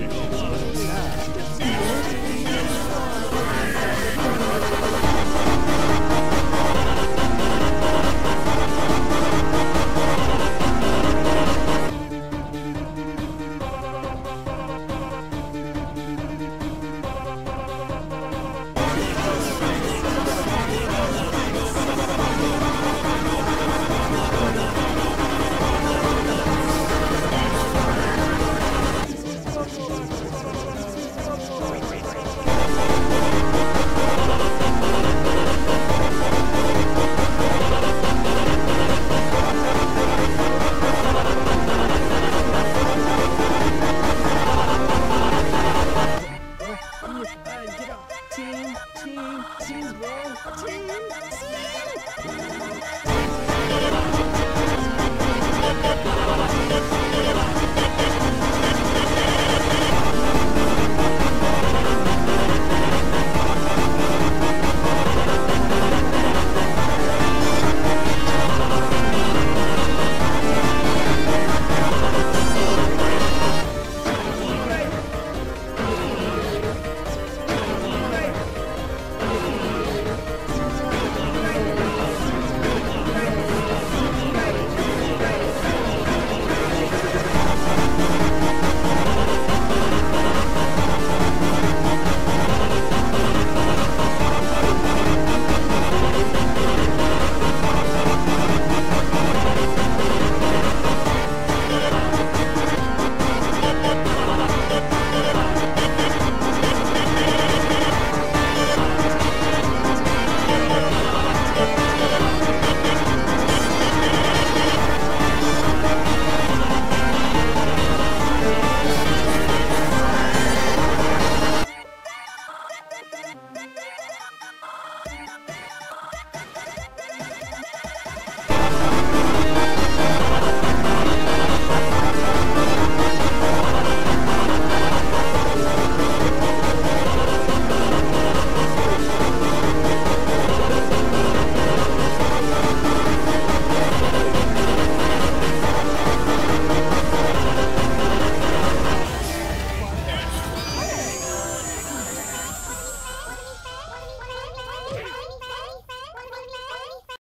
Texas. Come on, get up. Team, team, team, bro. Team, team.